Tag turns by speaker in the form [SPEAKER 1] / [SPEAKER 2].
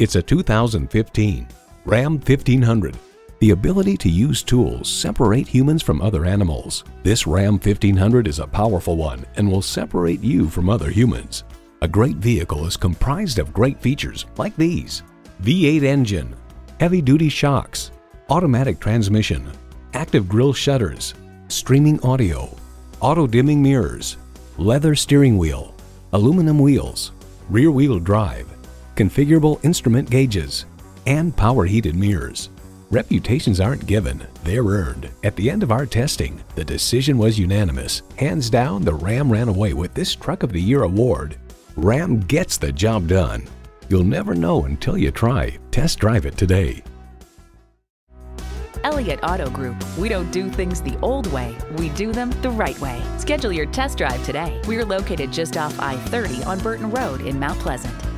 [SPEAKER 1] It's a 2015 Ram 1500. The ability to use tools separate humans from other animals. This Ram 1500 is a powerful one and will separate you from other humans. A great vehicle is comprised of great features like these. V8 engine, heavy-duty shocks, automatic transmission, active grille shutters, streaming audio, auto-dimming mirrors, leather steering wheel, aluminum wheels, rear-wheel drive, configurable instrument gauges, and power heated mirrors. Reputations aren't given, they're earned. At the end of our testing, the decision was unanimous. Hands down, the Ram ran away with this Truck of the Year award. Ram gets the job done. You'll never know until you try. Test drive it today.
[SPEAKER 2] Elliott Auto Group. We don't do things the old way, we do them the right way. Schedule your test drive today. We're located just off I 30 on Burton Road in Mount Pleasant.